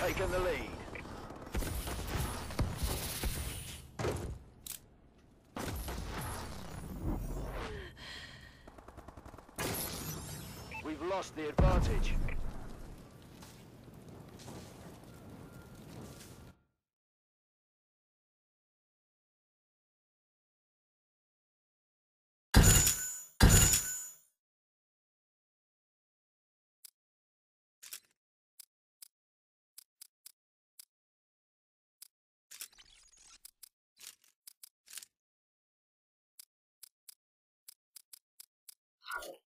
taken the lead. We've lost the advantage. Oh.